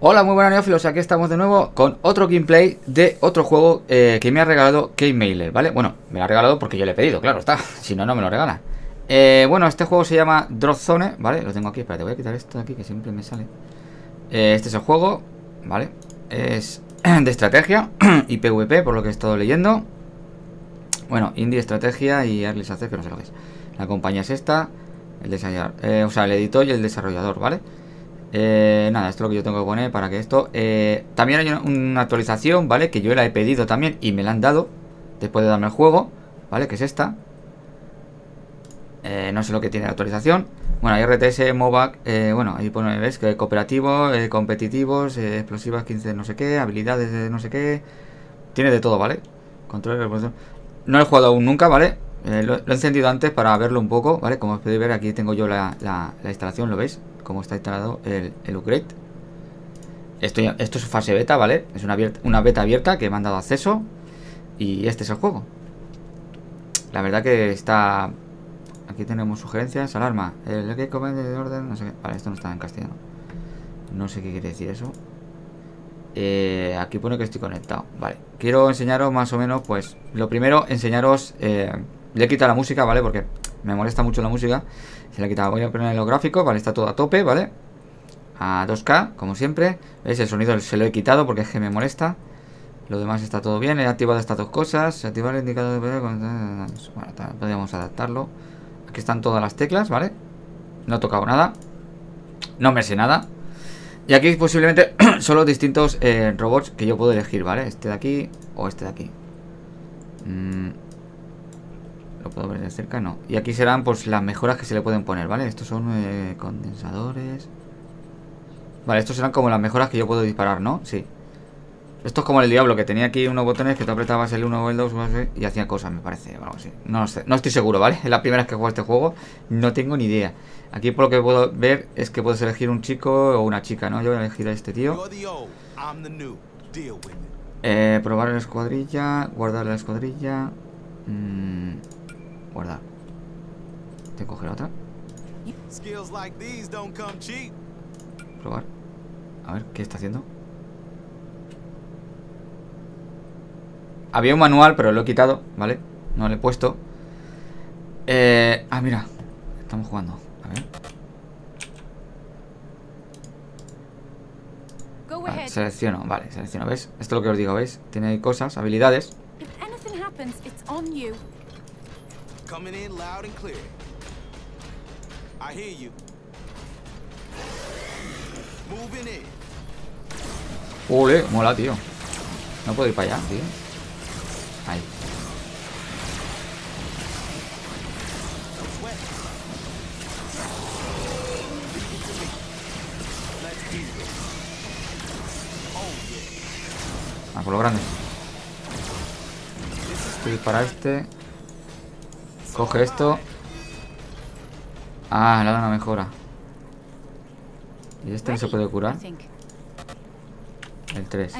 Hola, muy buenas neófilos, aquí estamos de nuevo con otro gameplay de otro juego eh, que me ha regalado K-Mailer, ¿vale? Bueno, me lo ha regalado porque yo le he pedido, claro, está, si no, no me lo regala. Eh, Bueno, este juego se llama Drop Zone, ¿vale? Lo tengo aquí, espérate, voy a quitar esto de aquí que siempre me sale. Eh, Este es el juego, ¿vale? Es de estrategia y PvP, por lo que he estado leyendo. Bueno, Indie Estrategia y Early Access, que no sé lo que es. La compañía es esta, el desarrollador, eh, o sea, el editor y el desarrollador, vale eh, nada, esto es lo que yo tengo que poner para que esto... Eh, también hay una, actualización, ¿vale? Que yo la he pedido también y me la han dado Después de darme el juego, ¿vale? Que es esta eh, No sé lo que tiene la actualización Bueno, hay RTS, MOBAC Bueno, ahí pone, ¿ves? Que cooperativo, competitivos, explosivas 15 no sé qué Habilidades de no sé qué Tiene de todo, ¿vale? Control, No he jugado aún nunca, ¿vale? lo, he encendido antes para verlo un poco, ¿vale? Como os podéis ver, aquí tengo yo la, la instalación, ¿lo veis? Cómo está instalado el, el upgrade. Esto, esto es fase beta, ¿vale? Es una, una beta abierta que me han dado acceso. Y este es el juego. La verdad que está... Aquí tenemos sugerencias, alarma. El que de orden, no sé qué. Vale, esto no está en castellano. No sé qué quiere decir eso. Eh, aquí pone que estoy conectado. Vale. Quiero enseñaros más o menos, pues... Lo primero, enseñaros... Eh, le he quitado la música, ¿vale? Porque me molesta mucho la música. Se la he quitado. Voy a poner los gráficos, ¿vale? Está todo a tope, ¿vale? A 2K, como siempre. ¿Veis? El sonido se lo he quitado porque es que me molesta. Lo demás está todo bien. He activado estas dos cosas. Activar el indicador de... Bueno, podríamos adaptarlo. Aquí están todas las teclas, ¿vale? No he tocado nada. No me sé nada. Y aquí posiblemente son los distintos eh, robots que yo puedo elegir, ¿vale? Este de aquí o este de aquí. Mmm puedo ver de cerca, no. Y aquí serán pues las mejoras que se le pueden poner, ¿vale? Estos son eh, condensadores. Vale, estos serán como las mejoras que yo puedo disparar, ¿no? Sí. Esto es como el diablo, que tenía aquí unos botones que tú apretabas el 1 o el 2 y hacía cosas, me parece, algo así. No sé, no estoy seguro, ¿vale? Es la primera vez que juego este juego, no tengo ni idea. Aquí por lo que puedo ver es que puedes elegir un chico o una chica, ¿no? Yo voy a elegir a este tío. Eh, probar la escuadrilla, guardar la escuadrilla. Mmm... Guardar. Te coge la otra. Probar. A ver, ¿qué está haciendo? Había un manual, pero lo he quitado, ¿vale? No lo he puesto. Eh, ah, mira. Estamos jugando. A ver. Vale, selecciono, vale, selecciono, ¿ves? Esto es lo que os digo, ¿veis? Tiene cosas, habilidades Coming in loud and clear. I hear you. Moving in. Ole, mola, tío. No puedo ir para allá, tío. Ahí. Ah, por lo grande. Estoy para este. Coge esto. Ah, le da una mejora. ¿Y este no se puede curar? El 3.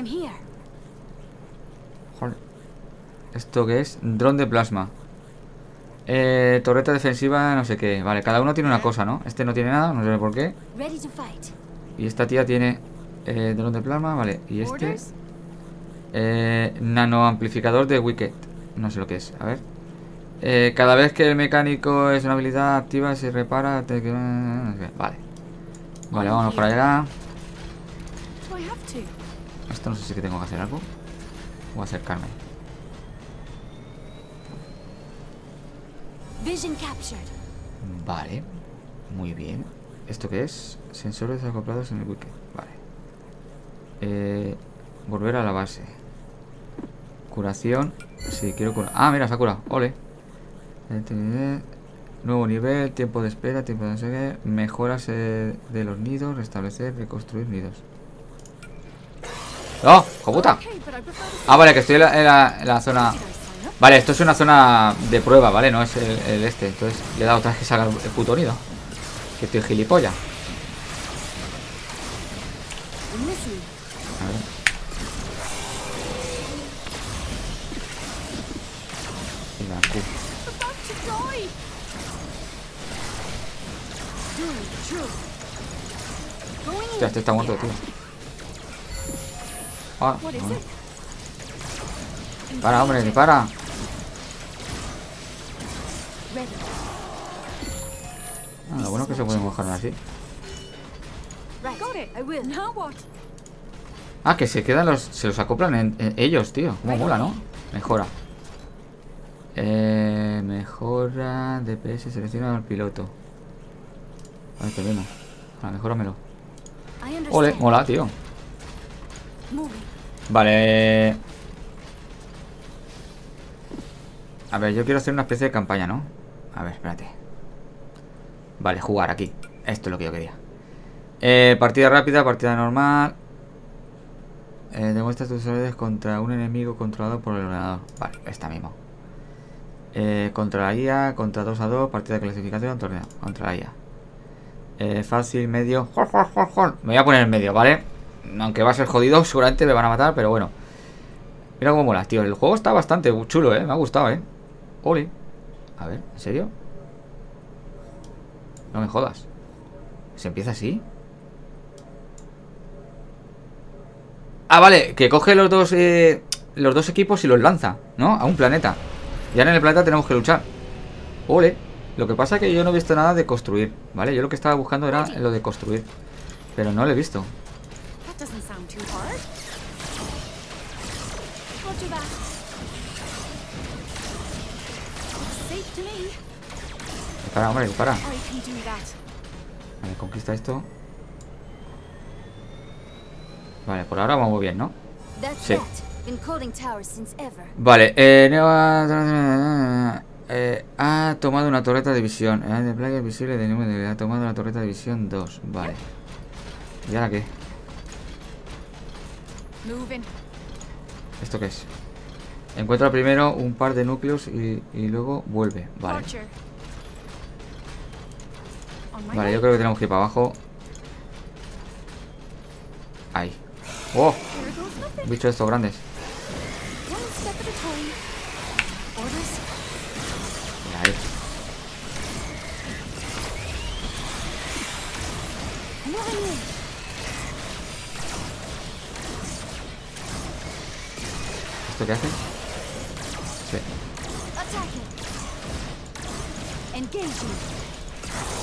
Joder. ¿Esto qué es? Dron de plasma. Eh, torreta defensiva, no sé qué. Vale, cada uno tiene una cosa, ¿no? Este no tiene nada, no sé por qué. Y esta tía tiene eh, dron de plasma, vale. Y este... Eh, nano amplificador de Wicked. No sé lo que es, a ver. Eh, cada vez que el mecánico es una habilidad activa, se repara. Vale. Vale, vamos para allá. Esto no sé si tengo que hacer algo. O acercarme. Vale. Muy bien. ¿Esto qué es? Sensores acoplados en el wiki. Vale. Eh, volver a la base. Curación. Sí, quiero curar. Ah, mira, se ha curado. Ole. Nuevo nivel, tiempo de espera, tiempo de no mejoras de los nidos, restablecer, reconstruir nidos. ¡Oh! ¡Joputa! Ah, vale, que estoy en la, zona... Vale, esto es una zona de prueba, ¿vale? No es el, este. Entonces le he dado otra vez que salga el puto nido. Que estoy gilipollas. Hostia, este está muerto, tío. Ah, What is no. it? Para, hombre, dispara. Ah, lo bueno es que se pueden bajar así. Right. Got it. I will. Now what? Ah, que se quedan los. Se los acoplan en, en ellos, tío. Como mola, ¿no? Mejora. Eh, mejora DPS, selecciona al piloto. A ver, te vemos. Ah, mejóramelo. Ole, mola, tío. Vale. A ver, yo quiero hacer una especie de campaña, ¿no? A ver, espérate. Vale, jugar aquí. Esto es lo que yo quería. Eh, partida rápida, partida normal. Eh, demuestra tus habilidades contra un enemigo controlado por el ordenador. Vale, esta mismo. Eh, contra la IA, contra 2 a 2, partida de clasificación, torneo. Contra la IA. Eh, fácil, medio. Me voy a poner en medio, ¿vale? Aunque va a ser jodido, seguramente me van a matar, pero bueno. Mira cómo mola, tío. El juego está bastante chulo, ¿eh? Me ha gustado, ¿eh? Ole. A ver, ¿en serio? No me jodas. ¿Se empieza así? Ah, vale, que coge los dos eh, los dos equipos y los lanza, ¿no? A un planeta. Y ahora en el planeta tenemos que luchar. Ole. Lo que pasa es que yo no he visto nada de construir, ¿vale? Yo lo que estaba buscando era lo de construir. Pero no lo he visto. Dispara, hombre, dispara. That. Vale, conquista esto. Vale, por ahora vamos bien, ¿no? Sí. Vale, eh, eh, ha tomado una torreta de visión. Eh, de player visible de número de- Ha tomado la torreta de visión 2. Vale. ¿Y ahora qué? ¿Esto qué es? Encuentra primero un par de núcleos y, y luego vuelve. Vale. Vale, yo creo que tenemos que ir para abajo. Ahí. ¡Oh! Bichos estos grandes. ¿Esto qué hace? Sí.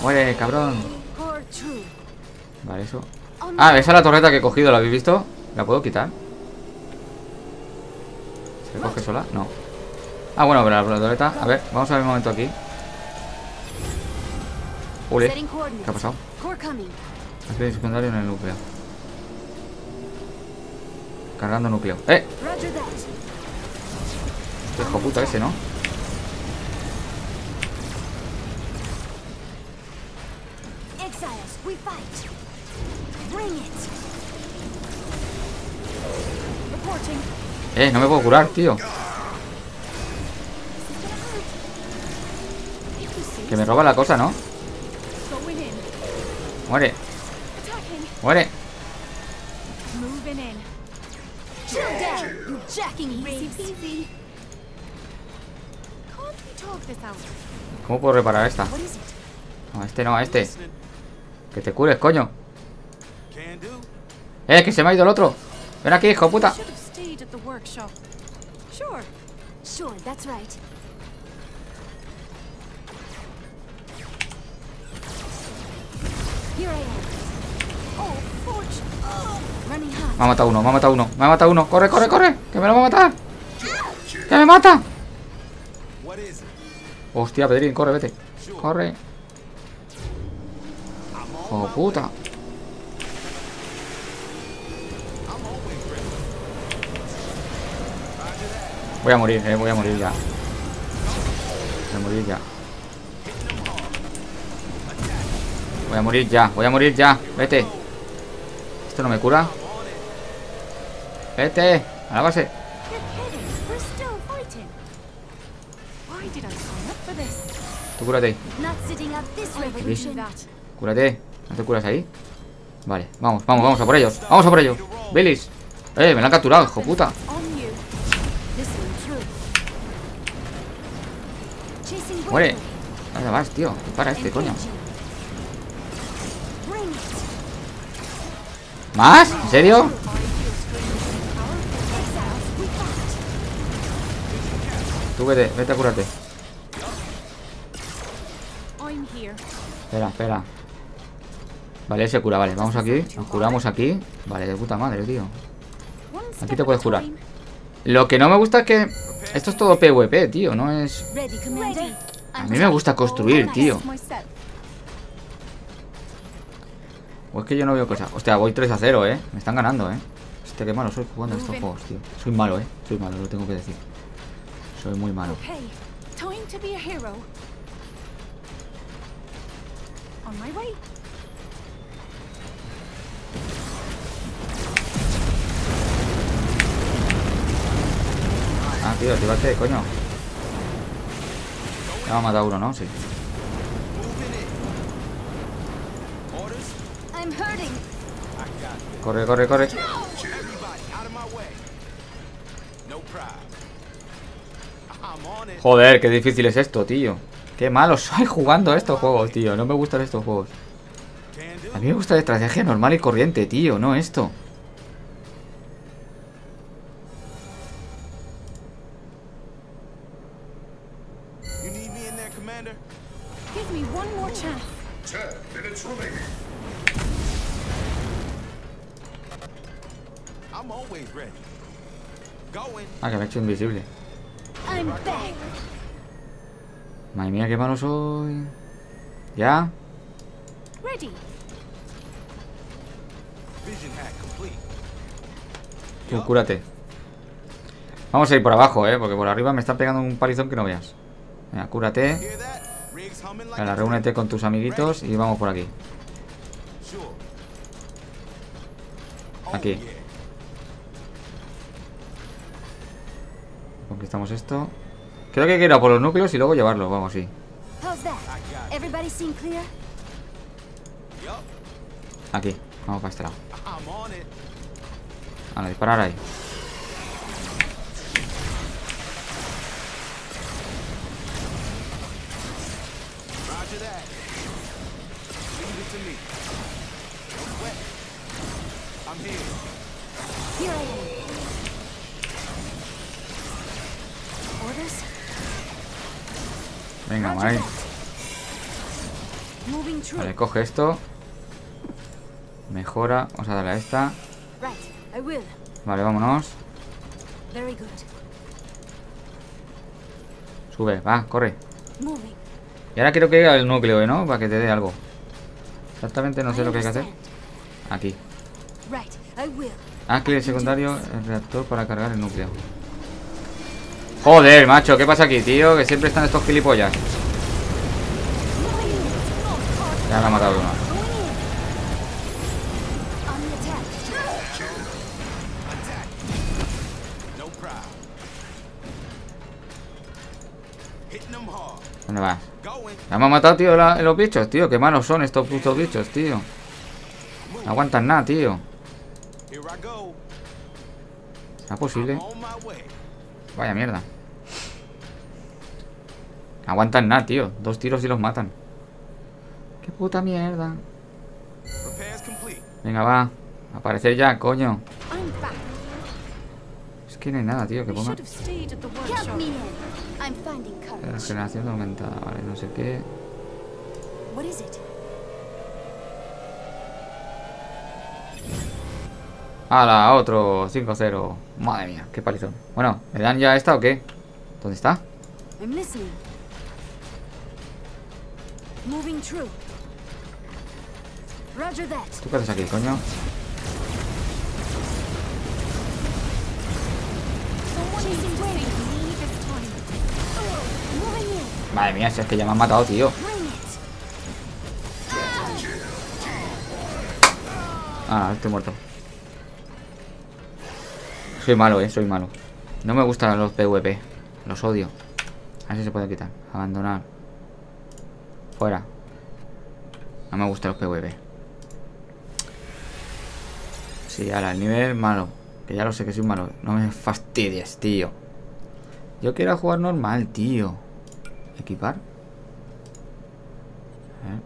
¡Muere, cabrón! Vale, eso. Ah, esa es la torreta que he cogido, ¿la habéis visto? ¿La puedo quitar? ¿Se coge sola? No. Ah, bueno, pero la torreta. A ver, vamos a ver un momento aquí. Ule, ¿qué ha pasado? Acción secundario en el núcleo. Cargando núcleo. ¡Eh! Qué hijo puta ese, ¿no? Eh, no me puedo curar, tío. Que me roba la cosa, ¿no? Muere, muere. ¿Cómo puedo reparar esta? No, a este no, a este. Que te cures, coño. Eh, que se me ha ido el otro. Ven aquí, hijo puta. Me ha matado uno, me ha matado uno, me ha matado uno. Corre, corre, corre. Que me lo va a matar. Que me mata. Hostia, Pedrín, corre, vete. Corre. Oh, puta. Voy a morir, eh, voy a morir ya. Voy a morir ya. Voy a morir ya, voy a morir ya. Vete. ¿Esto no me cura? Vete. A la base. Tú cúrate. Cúrate. ¿No te curas ahí? Vale, vamos, vamos, vamos a por ellos. Vamos a por ellos. Billis. Eh, me la han capturado, hijo puta. Muere. ¿Dónde vas, tío? Para este, coño. ¿Más? ¿En serio? Súbete, vete a curarte. Espera, espera. Vale, él se cura, vale. Vamos aquí. Nos curamos aquí. Vale, de puta madre, tío. Aquí te puedes curar. Lo que no me gusta es que esto es todo PvP, tío. No es... A mí me gusta construir, tío. O es que yo no veo cosas. Hostia, voy 3 a 0, eh. Me están ganando, eh. Hostia, qué malo soy jugando estos juegos, tío. Soy malo, eh. Soy malo, lo tengo que decir. Soy muy malo. Ah, tío, activate, coño. Ya me ha matado uno, ¿no? Sí. Corre, corre, corre. Joder, qué difícil es esto, tío. Qué malo soy jugando a estos juegos, tío. No me gustan estos juegos. A mí me gusta la estrategia normal y corriente, tío, no esto. You need me in there, Commander? Give me one more chance. Ten minutes remaining. I'm always ready. Going. Ah, que me he hecho invisible. Madre mía, qué malo soy. ¿Ya? Ready. Vision hack complete. Tú, cúrate. Vamos a ir por abajo, eh, porque por arriba me están pegando un palizón que no veas. Venga, cúrate. Venga, reúnete con tus amiguitos y vamos por aquí. Sure. Oh, Aquí. Conquistamos esto. Creo que hay que ir a por los núcleos y luego llevarlos, vamos, sí. Aquí, vamos para este lado. A disparar ahí. Here I am. Venga, true. Vale, coge esto. Mejora. Vamos a darle a esta. Vale, vámonos. Sube, va, corre. Y ahora quiero que llegue al núcleo, ¿eh? ¿no? Para que te dé algo. Exactamente no sé lo que hay que hacer. Aquí. Will. Active secundario el reactor para cargar el núcleo. Joder, macho, ¿qué pasa aquí, tío? Que siempre están estos gilipollas. Ya me ha matado uno. ¿Dónde vas? Ya me ha matado, tío, los bichos, tío. Qué malos son estos putos bichos, tío. No aguantan nada, tío. ¿Será posible? Vaya mierda. No aguantan nada, tío. Dos tiros y los matan. Qué puta mierda. Venga, va. Aparecer ya, coño. Es que no hay nada, tío, que ponga. La courage. generación aumentada, vale, no sé qué. What is it? ¡Hala! Otro 5-0. Madre mía, qué palizón. Bueno, ¿me dan ya esta o qué? ¿Dónde está? ¿Tú qué haces aquí, coño? Madre mía, si es que ya me han matado, tío. Ah, estoy muerto. Soy malo, eh, soy malo. No me gustan los PvP. Los odio. A ver si se puede quitar. Abandonar. Fuera. No me gustan los PvP. Sí, ahora, el nivel malo. Que ya lo sé que soy malo. No me fastidies, tío. Yo quiero jugar normal, tío. Equipar. Ver.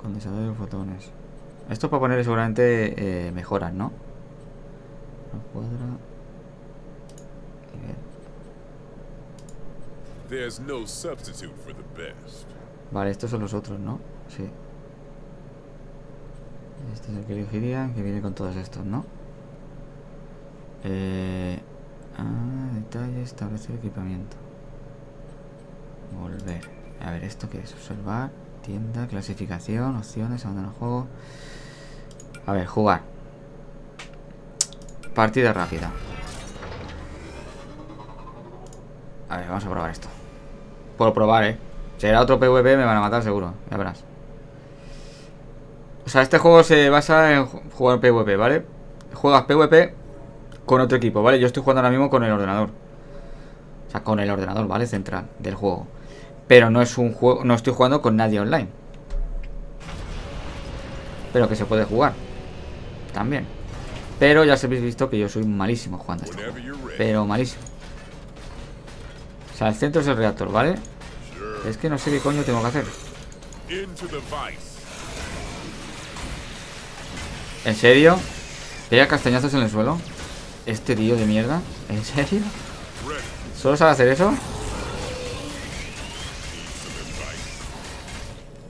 Condensador de fotones. Esto para poner seguramente eh, mejoras, ¿no? No cuadra. There's no substitute for the best. Vale, estos son los otros, ¿no? Sí. Este es el que elegiría, que viene con todos estos, ¿no? Eh... Ah, detalle, establecer equipamiento. Volver. A ver, ¿esto qué es? Observar, tienda, clasificación, opciones, abandonar juego. A ver, jugar. Partida rápida. A ver, vamos a probar esto. Por probar, ¿eh? Si era otro PvP me van a matar seguro, ya verás. O sea, este juego se basa en ju- jugar PvP, ¿vale? Juegas PvP con otro equipo, ¿vale? Yo estoy jugando ahora mismo con el ordenador. O sea, con el ordenador, ¿vale? Central del juego. Pero no es un juego, no estoy jugando con nadie online. Pero que se puede jugar. También. Pero ya habéis visto que yo soy malísimo jugando a ready. Pero malísimo. O sea, el centro es el reactor, ¿vale? Es que no sé qué coño tengo que hacer. ¿En serio? ¿Pega castañazos en el suelo? Este tío de mierda. ¿En serio? ¿Solo sabe hacer eso?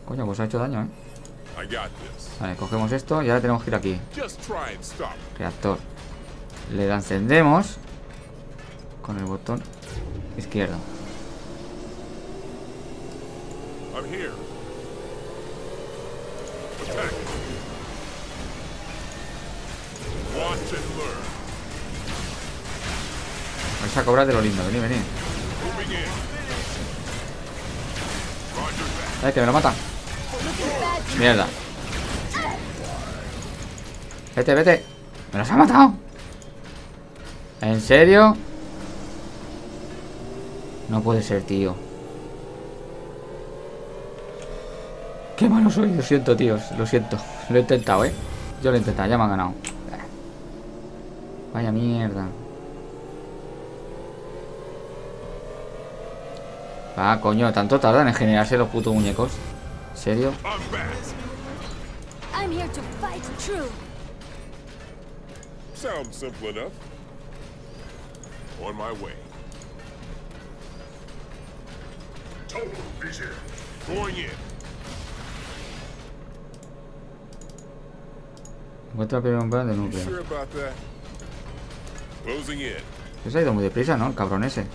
Coño, pues ha hecho daño, ¿eh? Vale, cogemos esto y ahora tenemos que ir aquí. Reactor. Le encendemos con el botón izquierdo. I'm here. Attack. Watch and learn. Vais a cobrar de lo lindo. Vení, vení. ¡Eh, que me lo mata! Mierda. Vete, vete. ¡Me los ha matado! ¿En serio? No puede ser, tío. Qué malo soy, lo siento, tíos. Lo siento. Lo he intentado, ¿eh? Yo lo he intentado, ya me han ganado. Vaya mierda. Ah, coño, ¿tanto tardan en generarse los putos muñecos? ¿En serio? I'm back. I'm here to fight true. Sounds simple enough. On my way. Total vision. Going in. Encuentra el primer umbral de núcleo. Se ha ido muy deprisa, ¿no? El cabrón ese.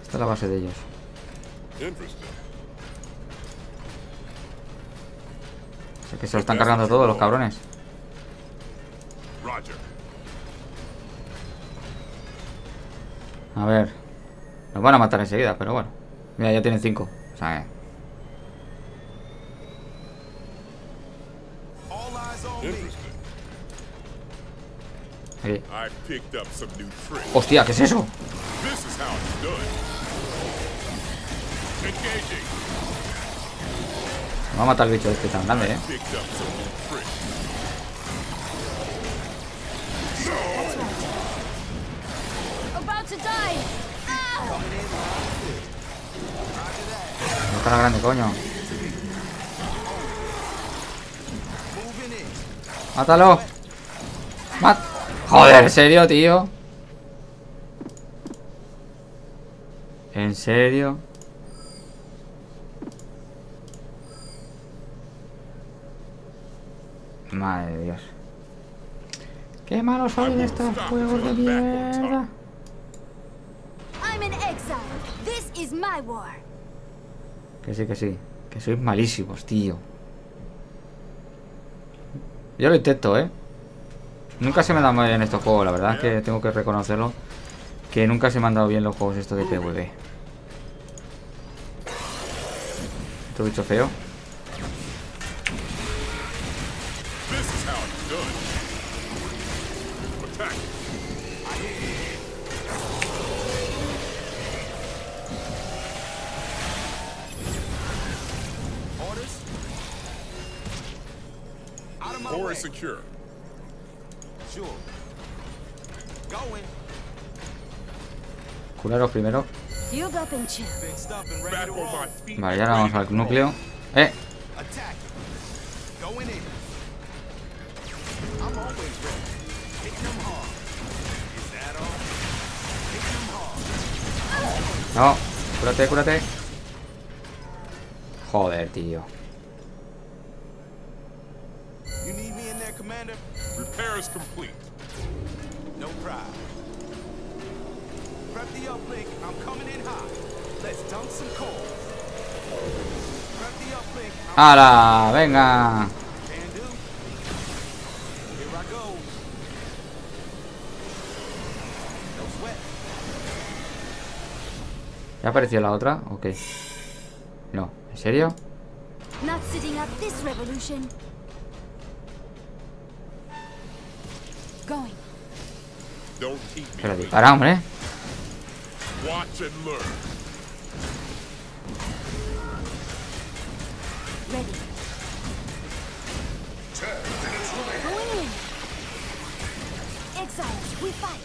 Esta es la base de ellos. O sea que se lo están cargando todos los cabrones. A ver. Nos van a matar enseguida, pero bueno. Mira, ya tienen cinco. O sea, eh. Aquí. I've picked up some new tricks. ¡Hostia! ¿Qué es eso? Me va a matar el bicho este tan grande, ¿eh? No cara grande, coño. In. ¡Mátalo! Joder, ¿en serio, tío? ¿En serio? Madre de Dios. Qué malo soy de estos juegos de mierda. Que sí, que sí. Que sois malísimos, tío. Yo lo intento, ¿eh? Nunca se me dan bien estos juegos, la verdad es que tengo que reconocerlo. Que nunca se me han dado bien los juegos estos de PvP. Esto bicho feo. Secure. Curaros primero. Vale, ya vamos al núcleo. ¡Eh! No, cúrate, cúrate. Joder, tío. You need me in there, Commander? Repair is complete. No problem. Prep the uplink. I'm coming in hot. Let's dump some coal. Prep the uplink. I'm ¡Hala! ¡Venga! ¿Ya apareció la otra? Ok. No, ¿en serio? Not sitting up this revolution. We fight.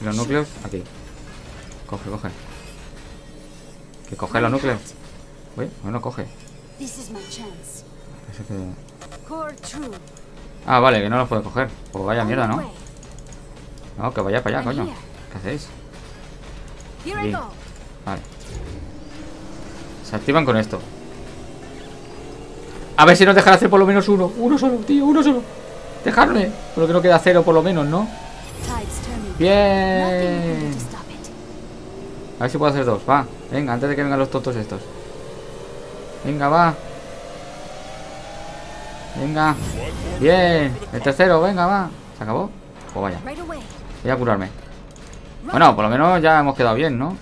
¿Y los núcleos? Aquí. Coge, coge. Que coge los núcleos. Uy, bueno, coge. Parece que... Ah, vale, que no los puede coger. Pues vaya mierda, ¿no? No, que vaya para allá, coño. ¿Qué hacéis? Bien. Vale. Se activan con esto. A ver si nos dejan hacer por lo menos uno. Uno solo, tío, uno solo. Dejarme. Pero que no queda cero por lo menos, ¿no? Bien. here to stop it. A ver si puedo hacer dos. Va. Venga, antes de que vengan los tontos estos. Venga, va. Venga. Bien. El tercero, venga, va. ¿Se acabó? Pues vaya. Voy a curarme. Bueno, por lo menos ya hemos quedado bien, ¿no?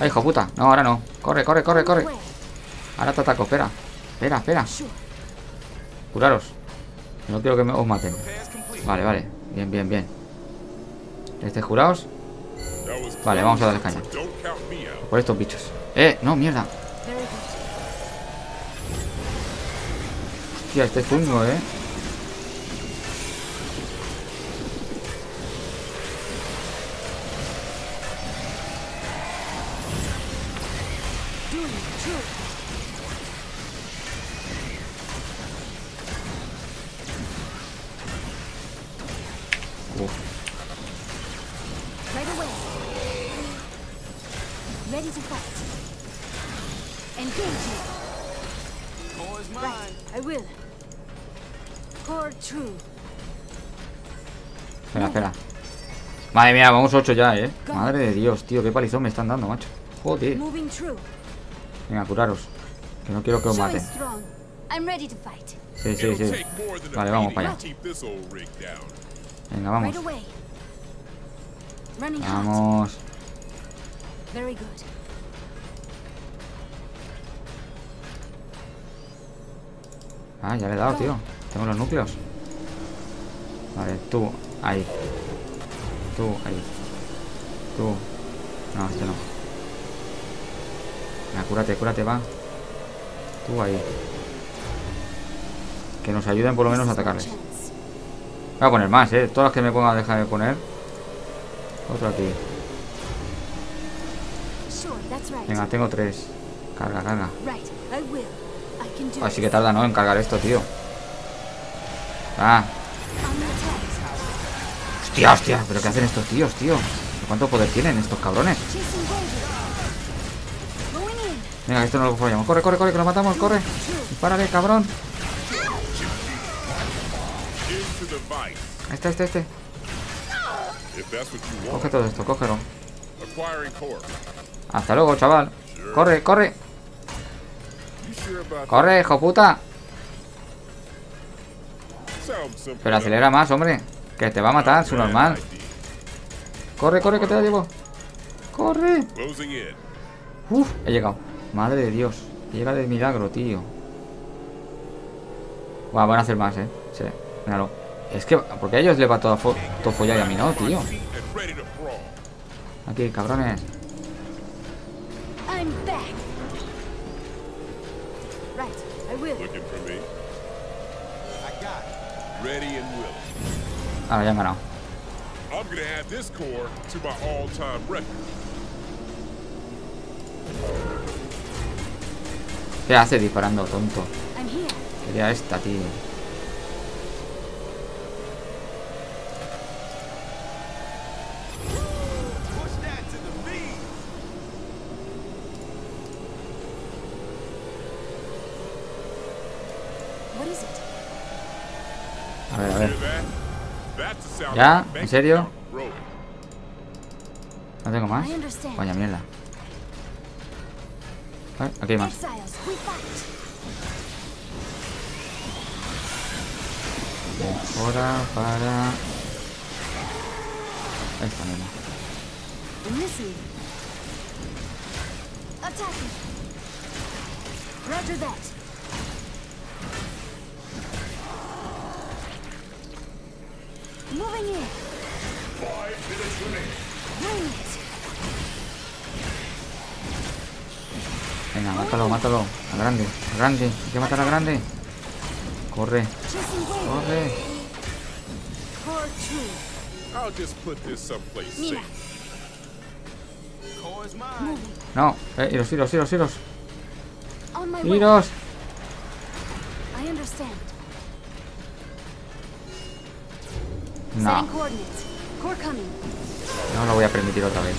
Ay, hijo puta. No, ahora no. Corre, corre, corre, corre. Ahora te ataco. Espera. Espera, espera. Curaros. No quiero que me os maten. Vale, vale. Bien, bien, bien. ¿Estáis curados? Vale, vamos a darle caña. Por estos bichos. ¡Eh! No, mierda. Hostia, este es chungo, ¿eh? Ready to fight. Engaging. Core is mine. Right. I will. Core true. Espera, espera. Madre mía, vamos 8 ya, ¿eh? Madre de Dios, tío. Qué palizón me están dando, macho. Joder. Venga, curaros. Que no quiero que os maten. Sí, sí, sí. Vale, vamos para allá. Venga, vamos. Vamos. Very good. Ah, ya le he dado, tío. Tengo los núcleos. Vale, tú, ahí. Tú, ahí. Tú. No, este no. Venga, cúrate, cúrate, va. Tú ahí. Que nos ayuden por lo menos a atacarles. Voy a poner más, eh. Todas las que me ponga, deja de poner. Otro aquí. Venga, tengo tres. Carga, carga. Así que tarda, ¿no? En cargar esto, tío. Ah. Hostia, hostia. ¿Pero qué hacen estos tíos, tío? ¿Cuánto poder tienen estos cabrones? Venga, esto no lo fallamos. Corre, corre, corre, que lo matamos, corre. Dispárale, cabrón. Este, este, este. Coge todo esto, cógelo. Hasta luego, chaval. Corre, corre. Corre, hijo puta. Pero acelera más, hombre. Que te va a matar, su normal. Corre, corre, que te la llevo. Corre. Uf, he llegado. Madre de Dios. Llega de milagro, tío. Buah, van a hacer más, eh. Sí, míralo. Es que, porque a ellos le va todo, fo todo follado y a mí no, tío. Aquí, cabrones. I'm back. Right. I will. Looking for me. I got it. Ready and willing. Ahora ya han ganado. I'm gonna add this core to my all-time record. ¿Qué hace disparando, tonto? Quería esta, tío. Push that to the beat. What is it? A ver, a Hear ver. that? That's the sound ¿Ya? ¿En serio? ¿No tengo más? Vaya mierda. Aquí hay más. Ahora para... Esta misma. Roger that. Moving in. Five minutes remaining. Bring it. Venga, mátalo, mátalo. A grande, a grande. Hay que matar a grande. Corre, corre. No, eh, iros, iros, iros, iros. Iros. No, no lo voy a permitir otra vez.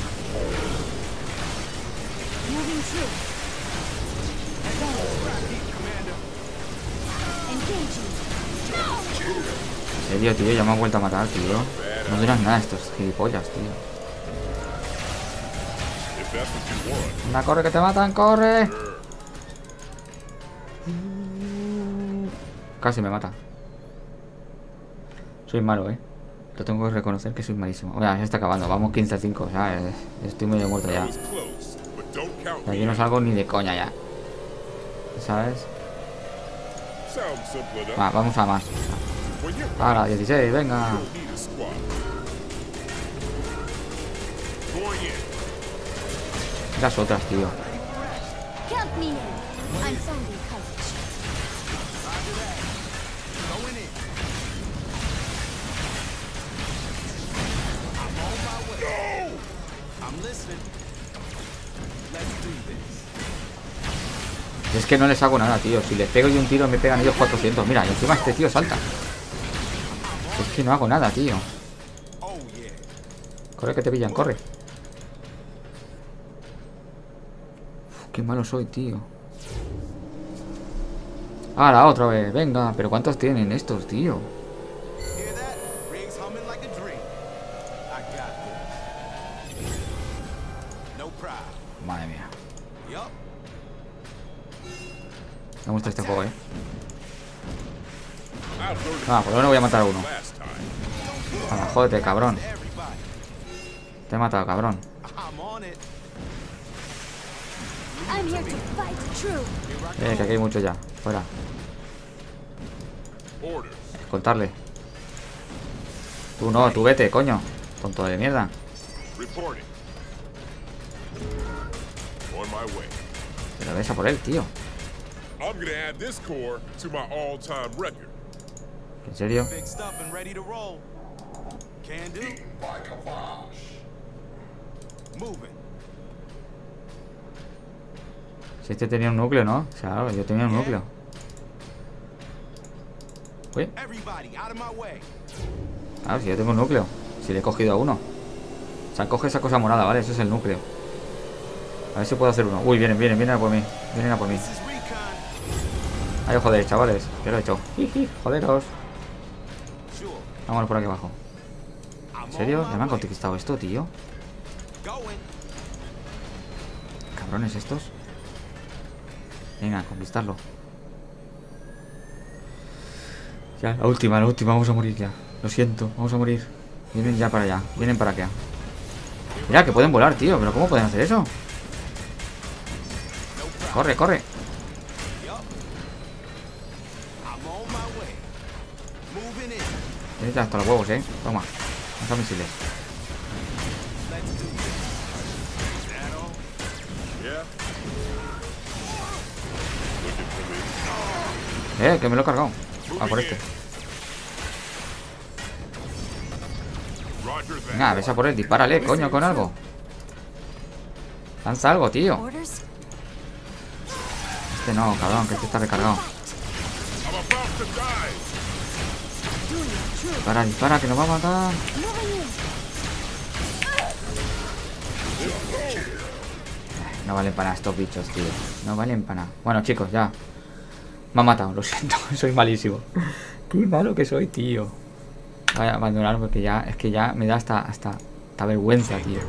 En serio, tío, ya me han vuelto a matar, tío. No duran nada estos gilipollas, tío. Anda, corre, que te matan, corre. Casi me mata. Soy malo, eh. Lo tengo que reconocer que soy malísimo. Oye, ya está acabando. Vamos 15 a 5. O eh, estoy medio muerto ya. De aquí no salgo ni de coña ya. ¿Sabes? Va, vamos a más. Ahora, 16, venga. Las otras, tío. Es que no les hago nada, tío. Si les pego yo un tiro, me pegan ellos 400. Mira, encima este tío salta. Es que no hago nada, tío. Corre que te pillan, corre. Uf, qué malo soy, tío. Ahora, otra vez. Venga, pero ¿cuántos tienen estos, tío? Me gusta este juego, eh. Ah, por lo menos voy a matar a uno. Ahora, jódete, cabrón. Te he matado, cabrón. Eh, que aquí hay mucho ya. Fuera. Contarle. Tú no, tú vete, coño. Tonto de mierda. Pero ves a por él, tío. I'm gonna add this core to my all-time record. ¿En serio? Big stuff and ready to roll. Can do. Moving. Si este tenía un núcleo, ¿no? O sea, yo tenía un núcleo. Uy, Everybody out of my way. claro, si yo tengo un núcleo. Si le he cogido a uno. O sea, coge esa cosa morada, ¿vale? Ese es el núcleo. A ver si puedo hacer uno. Uy, vienen, vienen, vienen a por mí. Vienen a por mí. Ay, joder, chavales. Que lo he hecho. Joderos. Vámonos por aquí abajo. ¿En serio? ¿Ya me han conquistado esto, tío? Cabrones estos. Venga, conquistarlo. Ya, la última, la última. Vamos a morir ya. Lo siento, vamos a morir. Vienen ya para allá. Vienen para acá. Mira, que pueden volar, tío. Pero ¿cómo pueden hacer eso? Corre, corre. Hasta los huevos, eh. Toma. Lanza misiles. Eh, que me lo he cargado. Ah, por este. Venga, ves a por él. Dispárale, coño, con algo. Lanza algo, tío. Este no, cabrón, que este está recargado. Dispara, dispara, que nos va a matar. No valen para estos bichos, tío. No valen para nada. Bueno, chicos, ya. Me ha matado, lo siento. soy malísimo. Qué malo que soy, tío. Voy a abandonar porque ya, es que ya me da hasta, hasta, hasta vergüenza, tío.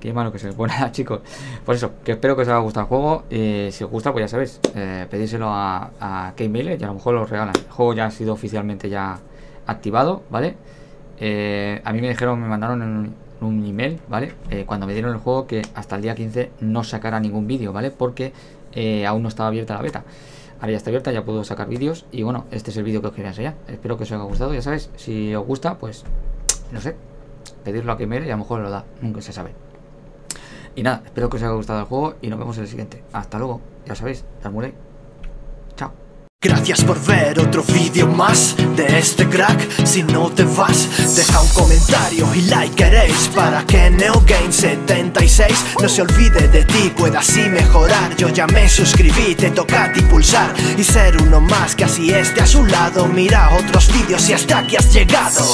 Qué malo que soy. Pues nada, chicos. Por eso, que espero que os haya gustado el juego. Eh, si os gusta, pues ya sabéis, eh, pedíselo a, a K-Mailer y a lo mejor lo regalan. El juego ya ha sido oficialmente ya activado, ¿vale? Eh, a mí me dijeron, me mandaron un, un email, ¿vale? Eh, cuando me dieron el juego que hasta el día 15 no sacara ningún vídeo, ¿vale? Porque eh, aún no estaba abierta la beta. Ahora ya está abierta, ya puedo sacar vídeos y bueno, este es el vídeo que os quería enseñar. Espero que os haya gustado, ya sabéis, si os gusta, pues no sé, pedirlo a Gamer y a lo mejor lo da, nunca se sabe. Y nada, espero que os haya gustado el juego y nos vemos en el siguiente. Hasta luego, ya sabéis, Darmuley. Gracias por ver otro vídeo más de este crack. Si no te vas, deja un comentario y like queréis para que NeoGame76 no se olvide de ti, pueda así mejorar. Yo ya me suscribí, te toca a ti pulsar y ser uno más que así esté a su lado. Mira otros vídeos y hasta aquí has llegado.